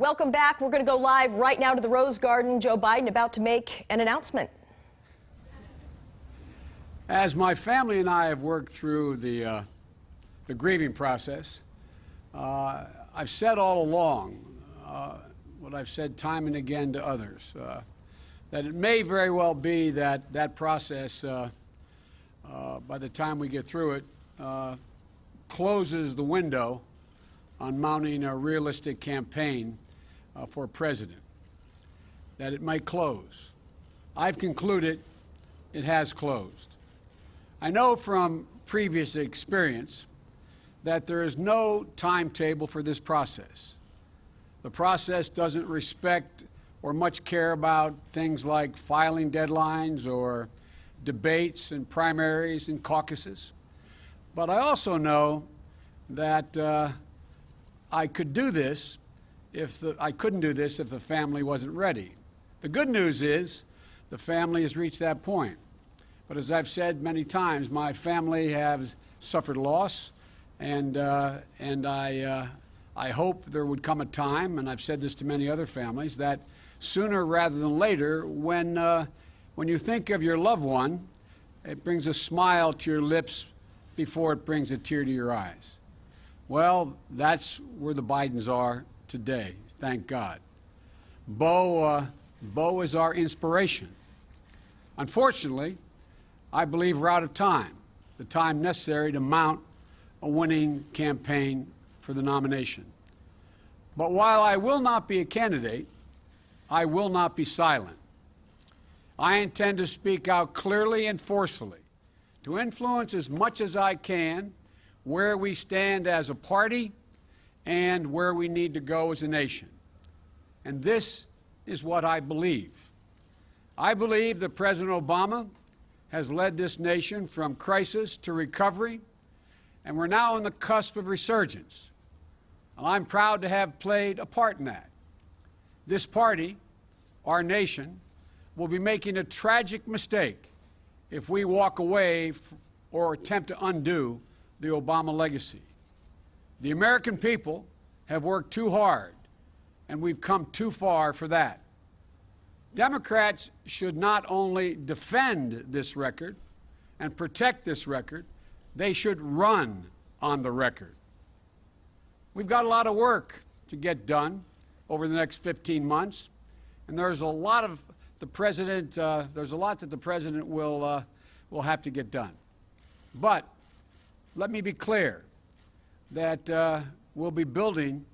Welcome back. We're going to go live right now to the Rose Garden. Joe Biden about to make an announcement. As my family and I have worked through the, uh, the grieving process, uh, I've said all along uh, what I've said time and again to others, uh, that it may very well be that that process, uh, uh, by the time we get through it, closes the window on mounting a realistic campaign uh, for president, that it might close. I've concluded it has closed. I know from previous experience that there is no timetable for this process. The process doesn't respect or much care about things like filing deadlines or debates and primaries and caucuses. But I also know that uh, I could do this if the, I couldn't do this if the family wasn't ready. The good news is the family has reached that point. But as I've said many times, my family has suffered loss, and, uh, and I, uh, I hope there would come a time, and I've said this to many other families, that sooner rather than later, when, uh, when you think of your loved one, it brings a smile to your lips before it brings a tear to your eyes. Well, that's where the Bidens are today, thank God. Bo, uh, Bo is our inspiration. Unfortunately, I believe we're out of time, the time necessary to mount a winning campaign for the nomination. But while I will not be a candidate, I will not be silent. I intend to speak out clearly and forcefully to influence as much as I can where we stand as a party and where we need to go as a nation. And this is what I believe. I believe that President Obama has led this nation from crisis to recovery, and we're now on the cusp of resurgence. And I'm proud to have played a part in that. This party, our nation, will be making a tragic mistake if we walk away or attempt to undo the Obama legacy. The American people have worked too hard, and we've come too far for that. Democrats should not only defend this record and protect this record, they should run on the record. We've got a lot of work to get done over the next 15 months, and there's a lot of the president, uh, there's a lot that the president will, uh, will have to get done. But let me be clear that uh, we'll be building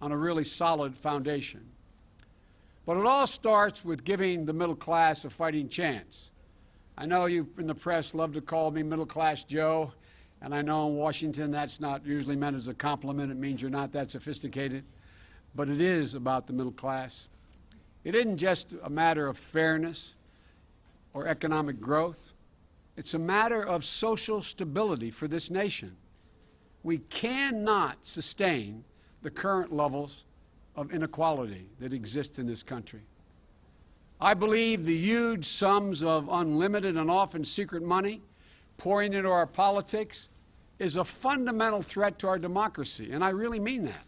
on a really solid foundation. But it all starts with giving the middle class a fighting chance. I know you in the press love to call me middle class Joe, and I know in Washington that's not usually meant as a compliment. It means you're not that sophisticated. But it is about the middle class. It isn't just a matter of fairness or economic growth. It's a matter of social stability for this nation. We cannot sustain the current levels of inequality that exist in this country. I believe the huge sums of unlimited and often secret money pouring into our politics is a fundamental threat to our democracy, and I really mean that.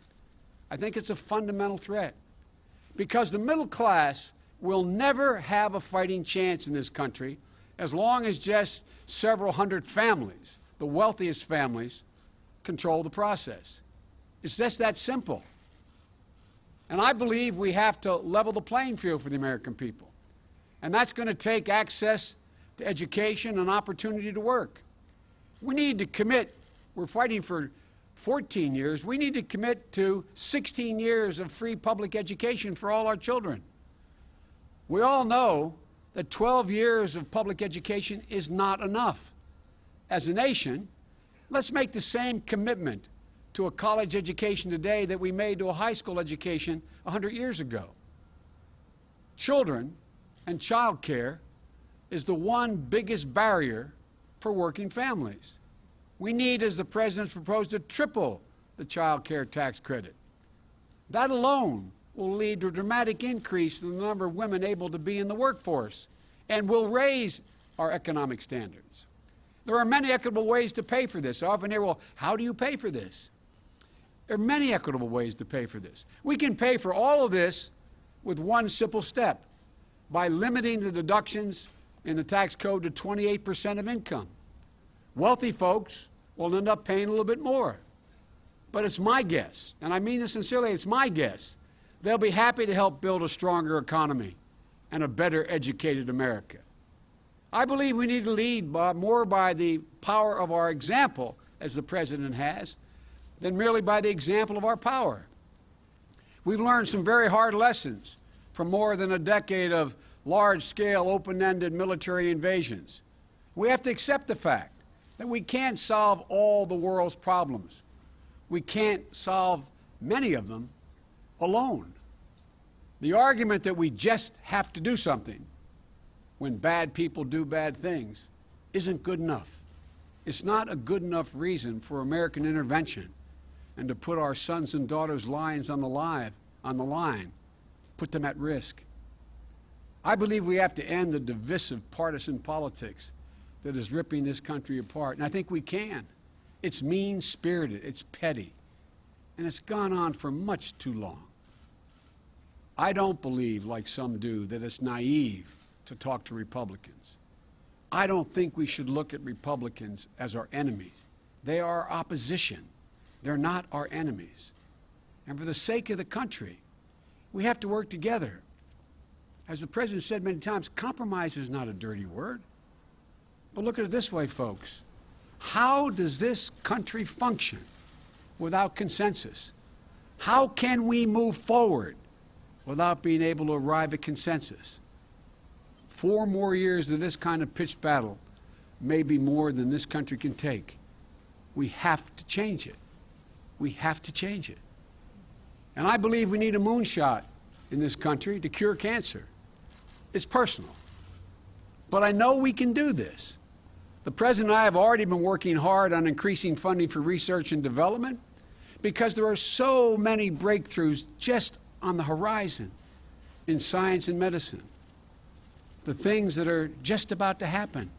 I think it's a fundamental threat because the middle class will never have a fighting chance in this country as long as just several hundred families, the wealthiest families, control the process. It's just that simple. And I believe we have to level the playing field for the American people. And that's going to take access to education and opportunity to work. We need to commit, we're fighting for 14 years, we need to commit to 16 years of free public education for all our children. We all know that 12 years of public education is not enough. As a nation, let's make the same commitment to a college education today that we made to a high school education 100 years ago. Children and child care is the one biggest barrier for working families. We need, as the President's proposed, to triple the child care tax credit. That alone will lead to a dramatic increase in the number of women able to be in the workforce and will raise our economic standards. There are many equitable ways to pay for this. I often hear, well, how do you pay for this? There are many equitable ways to pay for this. We can pay for all of this with one simple step by limiting the deductions in the tax code to 28% of income. Wealthy folks will end up paying a little bit more. But it's my guess, and I mean this sincerely, it's my guess, they'll be happy to help build a stronger economy and a better educated America. I believe we need to lead by, more by the power of our example, as the President has, than merely by the example of our power. We've learned some very hard lessons from more than a decade of large-scale, open-ended military invasions. We have to accept the fact that we can't solve all the world's problems. We can't solve many of them alone. The argument that we just have to do something when bad people do bad things isn't good enough. It's not a good enough reason for American intervention and to put our sons and daughters' lives on the, live, on the line, put them at risk. I believe we have to end the divisive partisan politics that is ripping this country apart, and I think we can. It's mean-spirited, it's petty, and it's gone on for much too long. I don't believe, like some do, that it's naive to talk to Republicans. I don't think we should look at Republicans as our enemies. They are our opposition. They're not our enemies. And for the sake of the country, we have to work together. As the President said many times, compromise is not a dirty word. But look at it this way, folks. How does this country function without consensus? How can we move forward without being able to arrive at consensus? Four more years of this kind of pitched battle may be more than this country can take. We have to change it. We have to change it. And I believe we need a moonshot in this country to cure cancer. It's personal. But I know we can do this. The President and I have already been working hard on increasing funding for research and development because there are so many breakthroughs just on the horizon in science and medicine. The things that are just about to happen.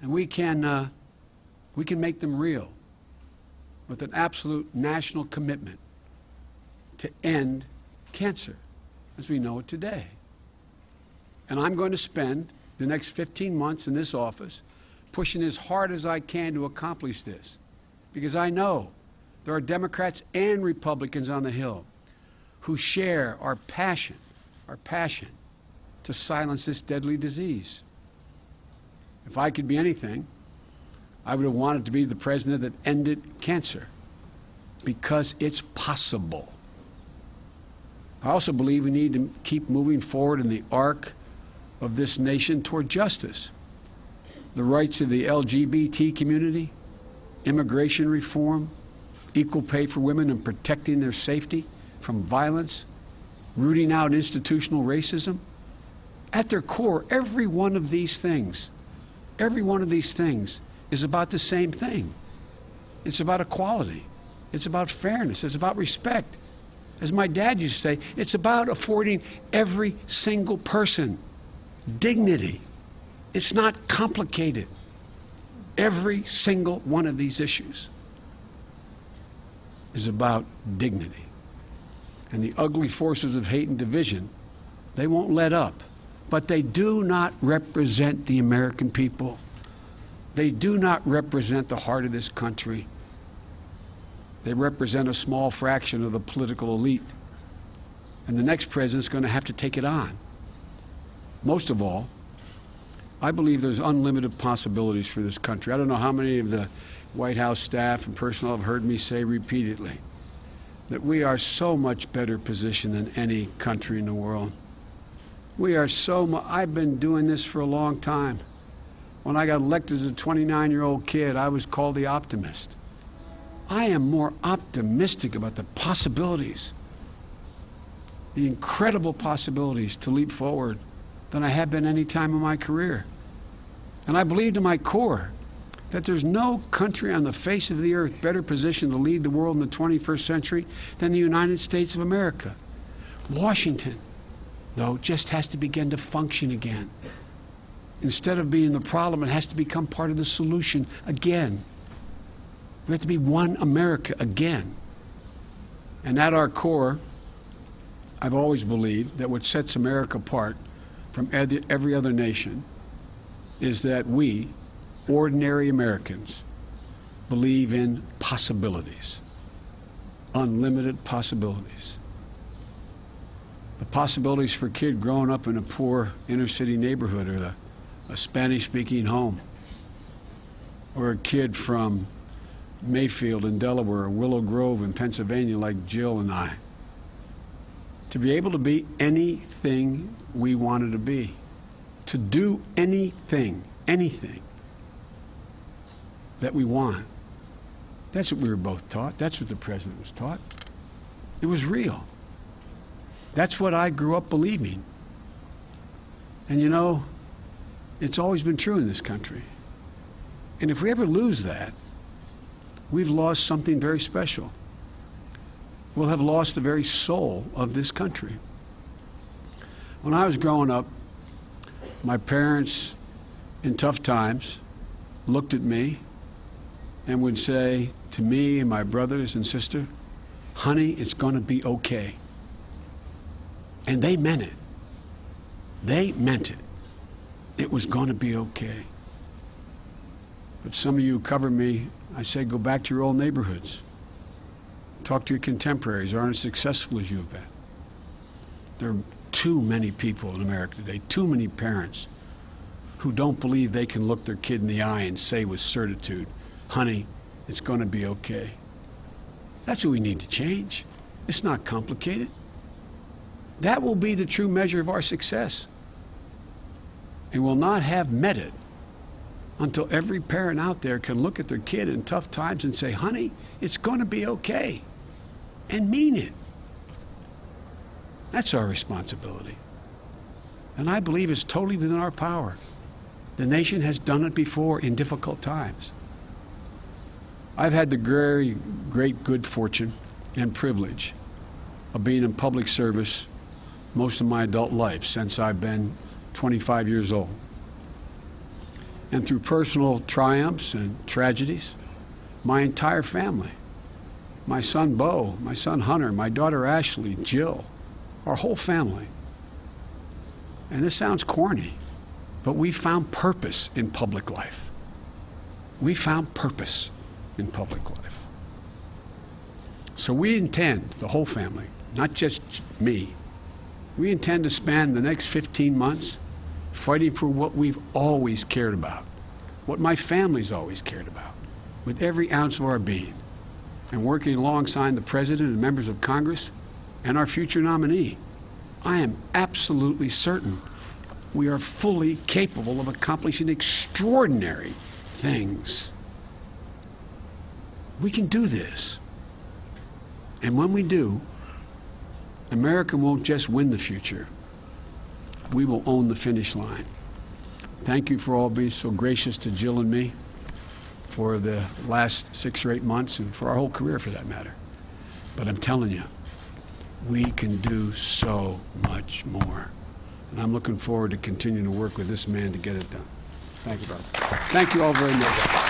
And we can, uh, we can make them real with an absolute national commitment to end cancer as we know it today. And I'm going to spend the next 15 months in this office pushing as hard as I can to accomplish this. Because I know there are Democrats and Republicans on the Hill who share our passion, our passion to silence this deadly disease. If I could be anything, I would have wanted to be the president that ended cancer because it's possible. I also believe we need to keep moving forward in the arc of this nation toward justice. The rights of the LGBT community, immigration reform, equal pay for women and protecting their safety from violence, rooting out institutional racism. At their core, every one of these things, every one of these things is about the same thing. It's about equality. It's about fairness. It's about respect. As my dad used to say, it's about affording every single person dignity. It's not complicated. Every single one of these issues is about dignity. And the ugly forces of hate and division, they won't let up. But they do not represent the American people. They do not represent the heart of this country. They represent a small fraction of the political elite. And the next president is going to have to take it on. Most of all, I believe there's unlimited possibilities for this country. I don't know how many of the White House staff and personnel have heard me say repeatedly that we are so much better positioned than any country in the world. We are so much, I've been doing this for a long time. When I got elected as a 29-year-old kid, I was called the optimist. I am more optimistic about the possibilities, the incredible possibilities to leap forward than I have been any time in my career. And I believe to my core that there's no country on the face of the earth better positioned to lead the world in the 21st century than the United States of America. Washington, though, just has to begin to function again. Instead of being the problem, it has to become part of the solution again. We have to be one America again. And at our core, I've always believed that what sets America apart from every other nation is that we, ordinary Americans, believe in possibilities, unlimited possibilities. The possibilities for a kid growing up in a poor inner city neighborhood or a, a Spanish speaking home, or a kid from Mayfield in Delaware or Willow Grove in Pennsylvania, like Jill and I. To be able to be anything we wanted to be, to do anything, anything that we want. That's what we were both taught. That's what the president was taught. It was real. That's what I grew up believing. And you know, it's always been true in this country. And if we ever lose that, we've lost something very special. We'll have lost the very soul of this country. When I was growing up, my parents, in tough times, looked at me and would say to me and my brothers and sister, honey, it's going to be okay. And they meant it. They meant it. It was going to be okay. But some of you cover me, I say go back to your old neighborhoods. Talk to your contemporaries aren't as successful as you have been. There are too many people in America today, too many parents who don't believe they can look their kid in the eye and say with certitude, honey, it's going to be okay. That's what we need to change. It's not complicated. That will be the true measure of our success. And we'll not have met it until every parent out there can look at their kid in tough times and say, honey, it's going to be okay. And mean it. That's our responsibility. And I believe it's totally within our power. The nation has done it before in difficult times. I've had the very great good fortune and privilege of being in public service most of my adult life since I've been 25 years old. And through personal triumphs and tragedies, my entire family, my son Bo, my son Hunter, my daughter Ashley, Jill, our whole family. And this sounds corny, but we found purpose in public life. We found purpose in public life. So we intend, the whole family, not just me, we intend to spend the next 15 months fighting for what we've always cared about, what my family's always cared about, with every ounce of our being, and working alongside the President and members of Congress and our future nominee. I am absolutely certain we are fully capable of accomplishing extraordinary things. We can do this. And when we do, America won't just win the future. We will own the finish line. Thank you for all being so gracious to Jill and me for the last six or eight months and for our whole career for that matter. But I'm telling you, we can do so much more. And I'm looking forward to continuing to work with this man to get it done. Thank you, brother. Thank you all very much.